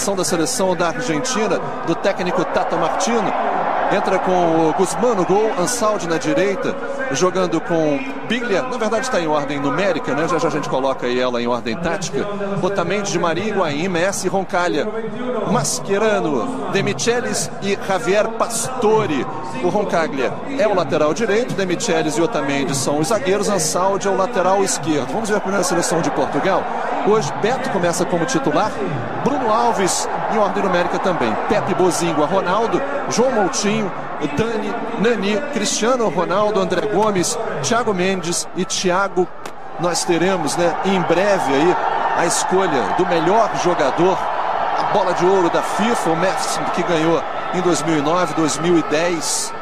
formação da seleção da Argentina, do técnico Tata Martino. Entra com o Guzmán no gol, Ansaldi na direita, jogando com Biglia. Na verdade está em ordem numérica, né? Já já a gente coloca aí ela em ordem tática. Otamendi de Maria, Messi, Roncalha, Mascherano, Demichelis e Javier Pastore. O Roncaglia é o lateral direito, Demichelis e Otamendi são os zagueiros, Ansaldi é o lateral esquerdo. Vamos ver a primeira seleção de Portugal. Hoje Beto começa como titular, Bruno Alves em ordem numérica também. Pepe Bozingua, Ronaldo, João Moutinho, Dani, Nani, Cristiano Ronaldo, André Gomes, Thiago Mendes e Thiago. Nós teremos, né, em breve aí a escolha do melhor jogador, a bola de ouro da FIFA, o Messi que ganhou em 2009, 2010,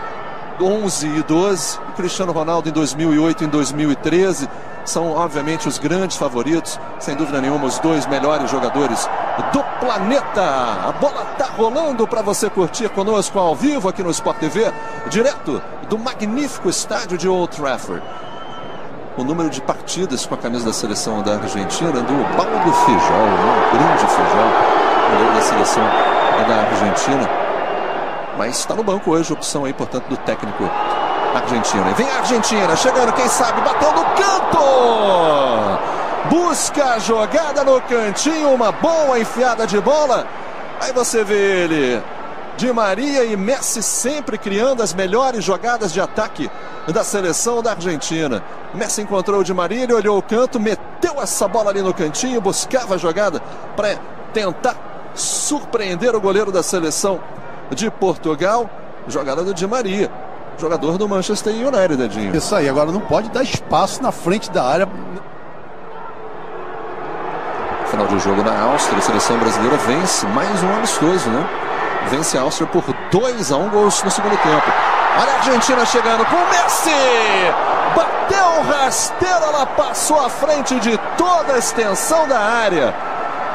11 e 12, o Cristiano Ronaldo em 2008 e em 2013 são obviamente os grandes favoritos, sem dúvida nenhuma, os dois melhores jogadores do planeta. A bola tá rolando para você curtir conosco ao vivo aqui no Sport TV, direto do magnífico estádio de Old Trafford. O número de partidas com a camisa da seleção da Argentina do Paulo Feijol, né? o grande Feijol, goleiro da seleção da Argentina. Mas está no banco hoje, opção aí, portanto, do técnico Argentina. Vem a Argentina, chegando, quem sabe, bateu no canto! Busca a jogada no cantinho, uma boa enfiada de bola. Aí você vê ele, Di Maria e Messi sempre criando as melhores jogadas de ataque da seleção da Argentina. Messi encontrou o Di Maria, ele olhou o canto, meteu essa bola ali no cantinho, buscava a jogada para tentar surpreender o goleiro da seleção de Portugal. Jogada do Di Maria jogador do Manchester United. Isso aí, agora não pode dar espaço na frente da área. Final de jogo na Áustria, a seleção brasileira vence mais um amistoso, né? Vence a Áustria por 2 a 1 um gols no segundo tempo. Olha a Argentina chegando com o Messi! Bateu rasteira, ela passou à frente de toda a extensão da área.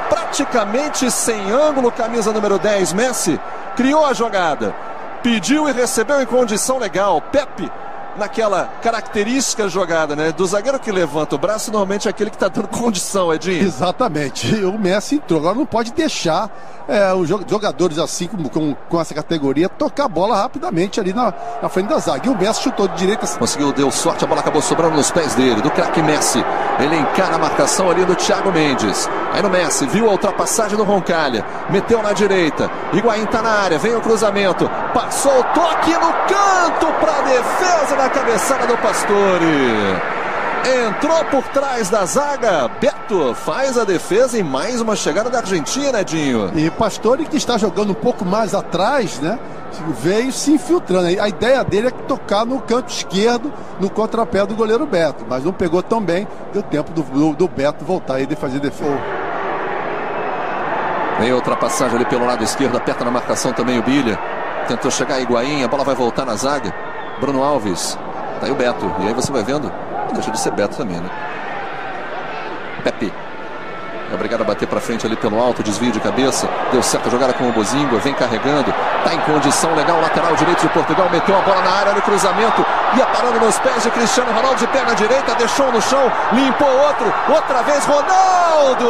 Praticamente sem ângulo, camisa número 10, Messi criou a jogada pediu e recebeu em condição legal. Pepe naquela característica jogada, né? Do zagueiro que levanta o braço, normalmente é aquele que está dando condição, Edinho. Exatamente. O Messi entrou. Agora não pode deixar é, os jogadores assim, com, com, com, essa categoria, tocar a bola rapidamente ali na, na frente da zaga. E o Messi chutou de direita. Conseguiu, deu sorte, a bola acabou sobrando nos pés dele, do craque Messi. Ele encara a marcação ali do Thiago Mendes. Aí no Messi, viu a ultrapassagem do Roncalha, meteu na direita. Higuaín tá na área, vem o cruzamento, passou o toque no canto para defesa na cabeçada do Pastore. Entrou por trás da zaga. Beto faz a defesa e mais uma chegada da Argentina, Edinho. E Pastore que está jogando um pouco mais atrás, né? Veio se infiltrando. A ideia dele é tocar no canto esquerdo, no contrapé do goleiro Beto. Mas não pegou tão bem. Deu tempo do, do, do Beto voltar e de fazer defesa. Vem outra passagem ali pelo lado esquerdo, aperta na marcação também o Bilha. Tentou chegar a Higuaín, a bola vai voltar na zaga. Bruno Alves. Tá aí o Beto. E aí você vai vendo deixa de ser Beto também, né? Pepe. É obrigado a bater para frente ali pelo alto, desvio de cabeça. Deu certo a jogada com o Bozingua, vem carregando. Tá em condição legal, lateral direito de Portugal. Meteu a bola na área no cruzamento. Ia parando nos pés de Cristiano Ronaldo de perna direita. Deixou no chão, limpou outro. Outra vez Ronaldo.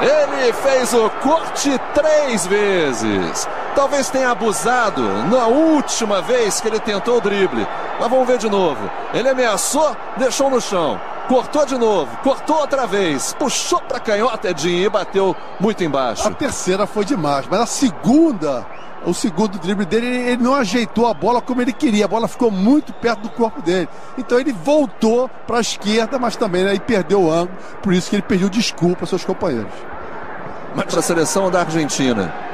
Ele fez o corte três vezes. Talvez tenha abusado na última vez que ele tentou o drible. Mas vamos ver de novo. Ele ameaçou, deixou no chão. Cortou de novo, cortou outra vez, puxou para canhota Edinho e bateu muito embaixo. A terceira foi demais, mas a segunda, o segundo drible dele, ele não ajeitou a bola como ele queria. A bola ficou muito perto do corpo dele. Então ele voltou para a esquerda, mas também aí perdeu o ângulo. Por isso que ele pediu desculpa aos seus companheiros. Mas para a seleção da Argentina,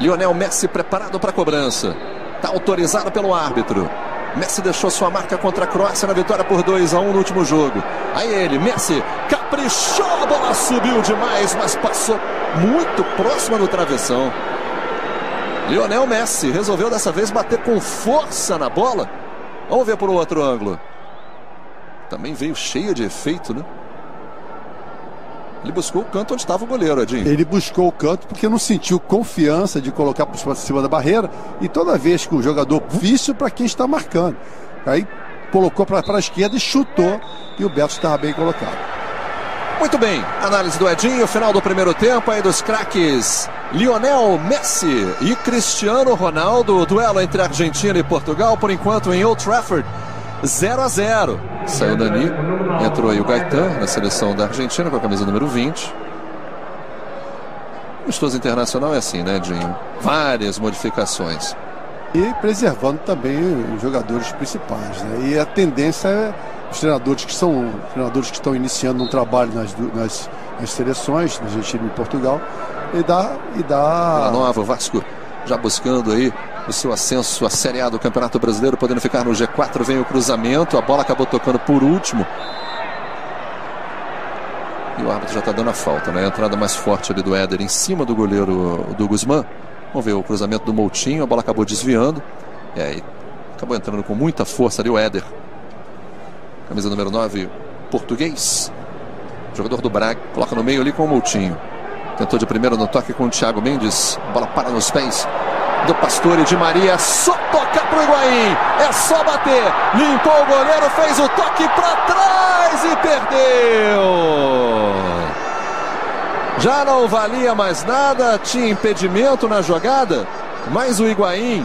Lionel Messi preparado para a cobrança. Está autorizado pelo árbitro. Messi deixou sua marca contra a Croácia na vitória por 2 a 1 no último jogo. Aí ele, Messi, caprichou, a bola subiu demais, mas passou muito próxima do travessão. Lionel Messi resolveu dessa vez bater com força na bola. Vamos ver por outro ângulo. Também veio cheio de efeito, né? Ele buscou o canto onde estava o goleiro, Edinho. Ele buscou o canto porque não sentiu confiança de colocar por cima da barreira. E toda vez que o jogador vício para quem está marcando. Aí colocou para a esquerda e chutou. E o Beto estava bem colocado. Muito bem, análise do Edinho, final do primeiro tempo aí dos craques Lionel Messi e Cristiano Ronaldo. Duelo entre Argentina e Portugal, por enquanto em Old Trafford, 0 a 0. Saiu Dani, entrou aí o Gaetan na seleção da Argentina com a camisa número 20. O amistoso internacional é assim, né, Edinho? Várias modificações. E preservando também os jogadores principais, né? E a tendência é os treinadores que são treinadores que estão iniciando um trabalho nas, nas, nas seleções, na Argentina e Portugal, e dá e dá a nova Vasco já buscando aí o seu ascenso à Série A do Campeonato Brasileiro, podendo ficar no G4, vem o cruzamento, a bola acabou tocando por último. E o árbitro já está dando a falta, né? A entrada mais forte ali do Éder em cima do goleiro do Guzmán. Vamos ver o cruzamento do Moutinho, a bola acabou desviando. É, acabou entrando com muita força ali o Éder. Camisa número 9, português. Jogador do Braga, coloca no meio ali com o Moutinho. Tentou de primeiro no toque com o Thiago Mendes. A bola para nos pés do Pastore de Maria. Só tocar pro Higuaín. É só bater. Limpou o goleiro, fez o toque para trás e perdeu. Já não valia mais nada, tinha impedimento na jogada, mas o Higuaín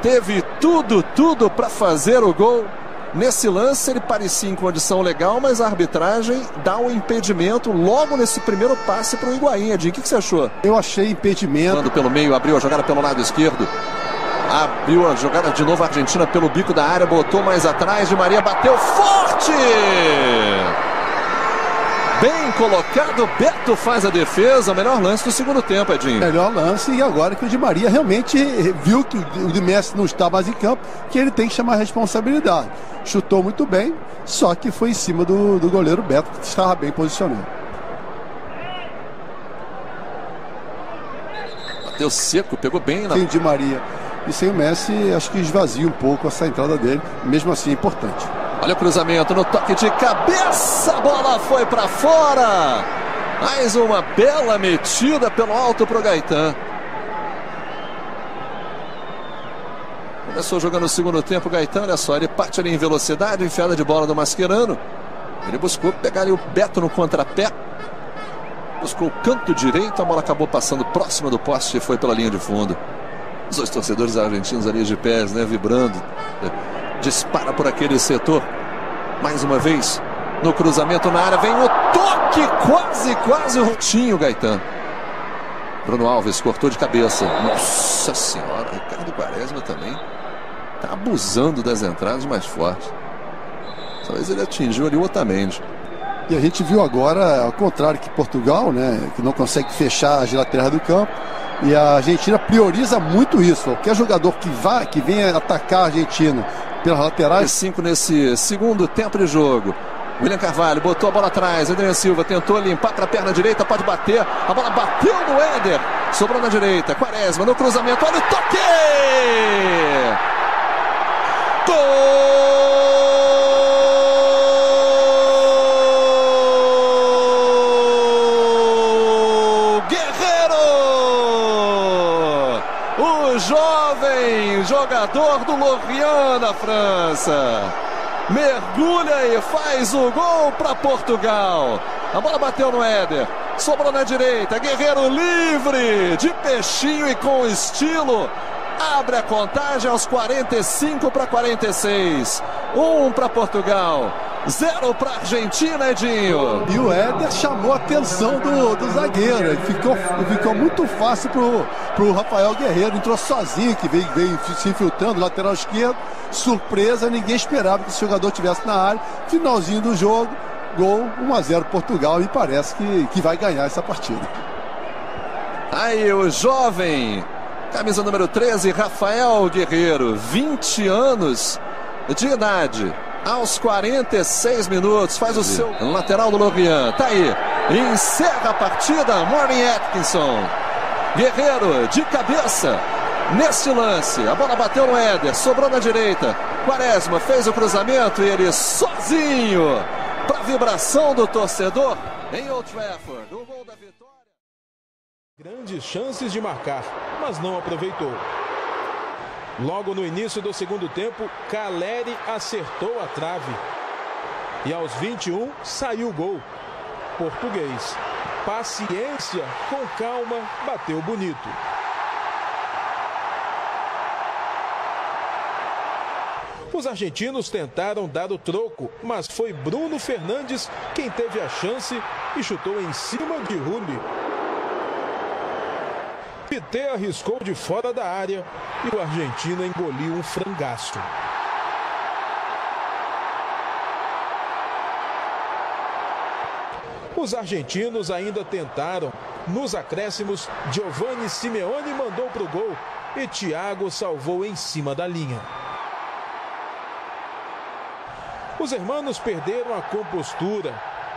teve tudo, tudo para fazer o gol. Nesse lance ele parecia em condição legal, mas a arbitragem dá um impedimento logo nesse primeiro passe para o Higuaín. Edinho, o que, que, você achou? Eu achei impedimento. Quando pelo meio, abriu a jogada pelo lado esquerdo. Abriu a jogada de novo a Argentina pelo bico da área, botou mais atrás. De Maria bateu forte! Bem colocado, Beto faz a defesa. Melhor lance do segundo tempo, Edinho. Melhor lance e agora que o Di Maria realmente viu que o Di Messi não está mais em campo, que ele tem que chamar a responsabilidade. Chutou muito bem, só que foi em cima do, do goleiro Beto, que estava bem posicionado. Bateu seco, pegou bem na. Sem o Di Maria e sem o Messi, acho que esvazia um pouco essa entrada dele, mesmo assim é importante. Olha o cruzamento no toque de cabeça, a bola foi para fora. Mais uma bela metida pelo alto pro Gaetan. Começou jogando o segundo tempo, Gaetan, olha só, ele parte ali em velocidade, enfiada de bola do Mascherano. Ele buscou pegar ali o Beto no contrapé. Buscou o canto direito, a bola acabou passando próxima do poste e foi pela linha de fundo. Os dois torcedores argentinos ali de pés, né, vibrando dispara por aquele setor. Mais uma vez, no cruzamento na área, vem o toque, quase, quase o rotinho, Gaetano. Bruno Alves cortou de cabeça. Nossa senhora, Ricardo Quaresma também está abusando das entradas mais fortes. Talvez ele atingiu ali o Otamendi. E a gente viu agora, ao contrário que Portugal, né, que não consegue fechar as laterais do campo, e a Argentina prioriza muito isso. Qualquer jogador que vá, que venha atacar a Argentina pelas laterais. Cinco nesse segundo tempo de jogo. William Carvalho botou a bola atrás. Adriano Silva tentou limpar para a perna direita, pode bater. A bola bateu no Éder. Sobrou na direita. Quaresma no cruzamento. Olha o toque! Gol! Jogador do Lorient na França. Mergulha e faz o gol para Portugal. A bola bateu no Éder. Sobrou na direita. Guerreiro livre. De peixinho e com estilo. Abre a contagem aos 45 para 46. Um para Portugal. Zero para Argentina, Edinho. E o Éder chamou a atenção do, do zagueiro. Ficou, ficou muito fácil pro, pro Rafael Guerreiro. Entrou sozinho, que veio, veio se infiltrando, lateral esquerdo. Surpresa, ninguém esperava que esse jogador tivesse na área. Finalzinho do jogo, gol 1 a 0 Portugal e parece que, que vai ganhar essa partida. Aí o jovem, camisa número 13, Rafael Guerreiro, 20 anos de idade aos 46 minutos. Faz o seu lateral do Lorient. Tá aí. Encerra a partida. Morning Atkinson. Guerreiro de cabeça. Neste lance, a bola bateu no Éder, sobrou na direita. Quaresma fez o cruzamento e ele sozinho para vibração do torcedor em Old Trafford. O gol da vitória. Grandes chances de marcar, mas não aproveitou. Logo no início do segundo tempo, Caleri acertou a trave. E aos 21 saiu o gol. português. Paciência, com calma, bateu bonito. Os argentinos tentaram dar o troco, mas foi Bruno Fernandes quem teve a chance e chutou em cima de Rulli. Pité arriscou de fora da área e o argentino engoliu um frangaço. Os argentinos ainda tentaram. Nos acréscimos, Giovanni Simeone mandou para o gol e Thiago salvou em cima da linha. Os hermanos perderam a compostura,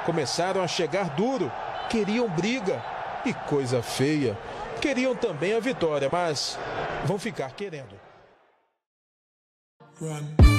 começaram a chegar duro, queriam briga e coisa feia. Queriam também a vitória, mas vão ficar querendo. Run.